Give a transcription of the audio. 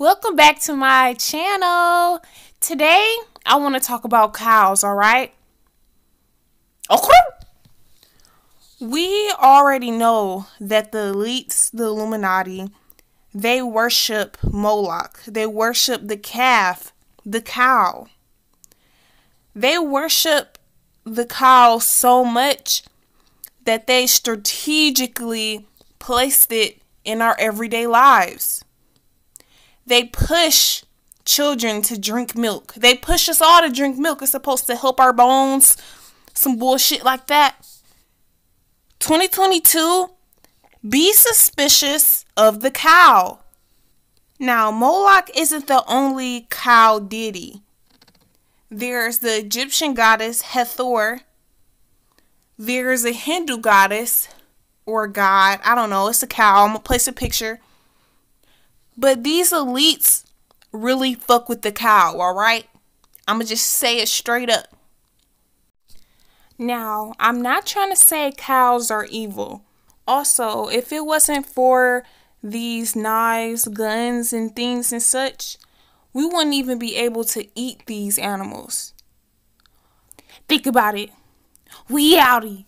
Welcome back to my channel. Today, I want to talk about cows, all right? Okay. We already know that the elites, the Illuminati, they worship Moloch. They worship the calf, the cow. They worship the cow so much that they strategically placed it in our everyday lives. They push children to drink milk. They push us all to drink milk. It's supposed to help our bones, some bullshit like that. 2022, be suspicious of the cow. Now, Moloch isn't the only cow deity. There's the Egyptian goddess Hathor. There's a Hindu goddess or god. I don't know. It's a cow. I'm going to place a picture. But these elites really fuck with the cow, alright? I'm gonna just say it straight up. Now, I'm not trying to say cows are evil. Also, if it wasn't for these knives, guns, and things and such, we wouldn't even be able to eat these animals. Think about it. We outie.